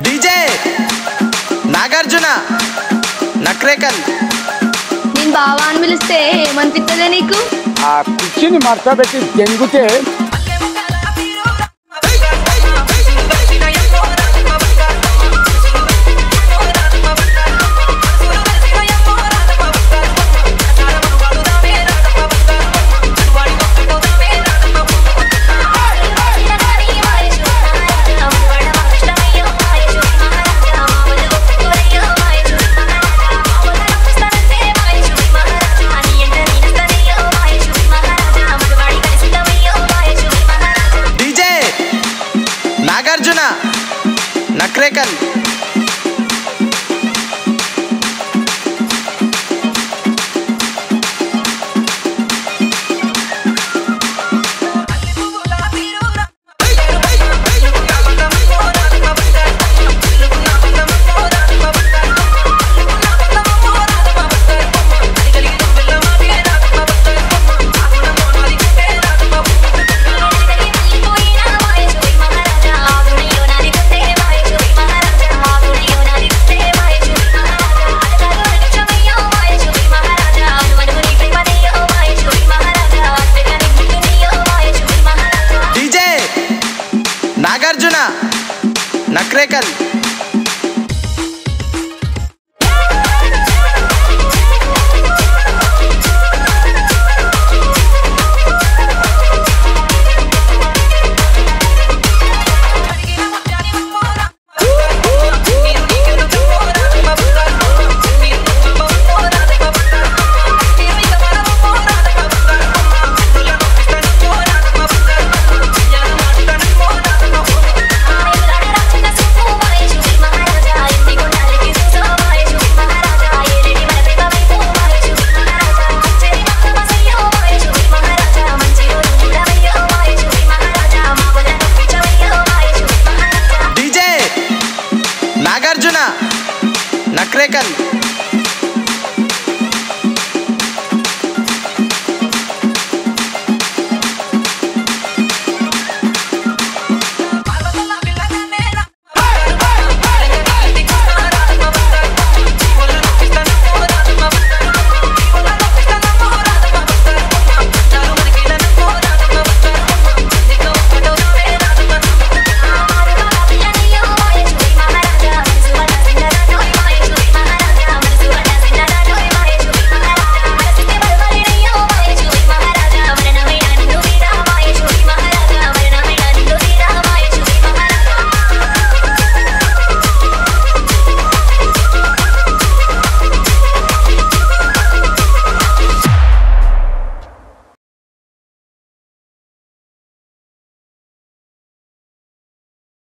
DJ Nagarjuna Nakrekal నేను బావా అని పిలిస్తే ఏమనిపిస్తుందే నీకు? ఆ కుర్చీని మడతబెట్టి దెంగుతే నాగార్జున నక్రేకల్ డీజే నాగార్జున నక్రేకల్. রেখেন